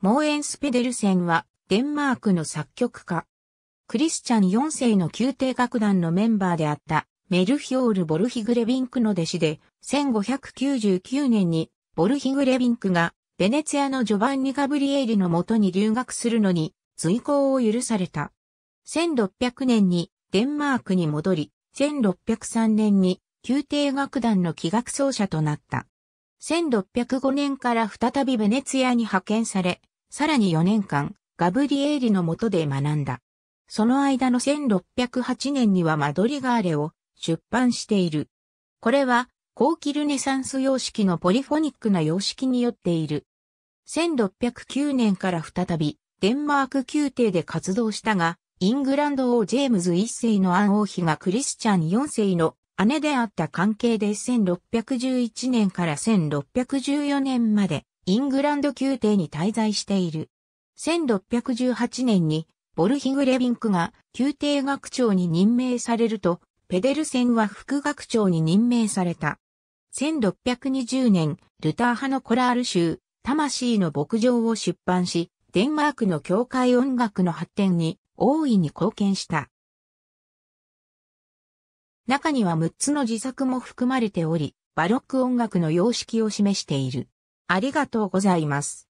モーエンス・ペデルセンはデンマークの作曲家。クリスチャン4世の宮廷楽団のメンバーであったメルヒョール・ボルヒグレビンクの弟子で、1599年にボルヒグレビンクがベネツィアのジョバンニ・ガブリエーリのもとに留学するのに随行を許された。1600年にデンマークに戻り、1603年に宮廷楽団の器楽奏者となった。1605年から再びベネツィアに派遣され、さらに4年間、ガブリエーリの下で学んだ。その間の1608年にはマドリガーレを出版している。これは後期ルネサンス様式のポリフォニックな様式によっている。1609年から再びデンマーク宮廷で活動したが、イングランド王ジェームズ一世のアン王妃がクリスチャン四世の姉であった関係で1611年から1614年までイングランド宮廷に滞在している。1618年にボルヒグレビンクが宮廷学長に任命されるとペデルセンは副学長に任命された。1620年、ルター派のコラール集、魂の牧場を出版し、デンマークの教会音楽の発展に大いに貢献した。中には6つの自作も含まれており、バロック音楽の様式を示している。ありがとうございます。